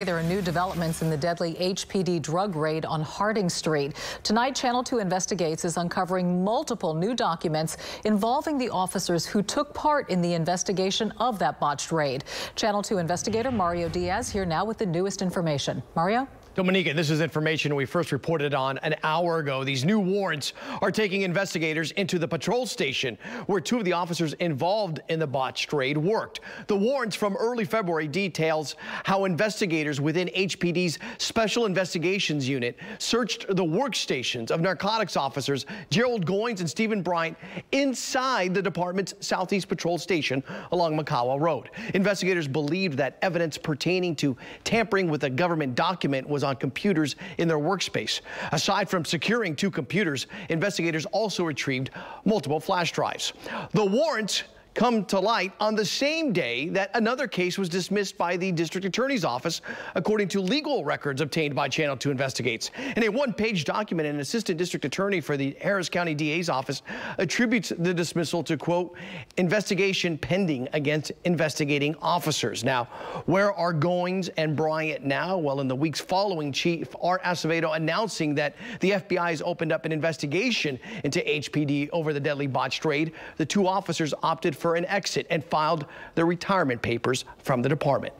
There are new developments in the deadly HPD drug raid on Harding Street. Tonight, Channel 2 Investigates is uncovering multiple new documents involving the officers who took part in the investigation of that botched raid. Channel 2 investigator Mario Diaz here now with the newest information. Mario? Dominica, this is information we first reported on an hour ago. These new warrants are taking investigators into the patrol station where two of the officers involved in the botched raid worked. The warrants from early February details how investigators within HPD's Special Investigations Unit searched the workstations of narcotics officers Gerald Goins and Stephen Bryant inside the department's Southeast Patrol Station along Mykawa Road. Investigators believed that evidence pertaining to tampering with a government document was on computers in their workspace. Aside from securing two computers, investigators also retrieved multiple flash drives. The warrants come to light on the same day that another case was dismissed by the district attorney's office, according to legal records obtained by Channel 2 Investigates. In a one-page document, an assistant district attorney for the Harris County DA's office attributes the dismissal to, quote, investigation pending against investigating officers. Now, where are Goins and Bryant now? Well, in the weeks following, Chief Art Acevedo announcing that the FBI has opened up an investigation into HPD over the deadly botched raid, the two officers opted for for an exit and filed their retirement papers from the department.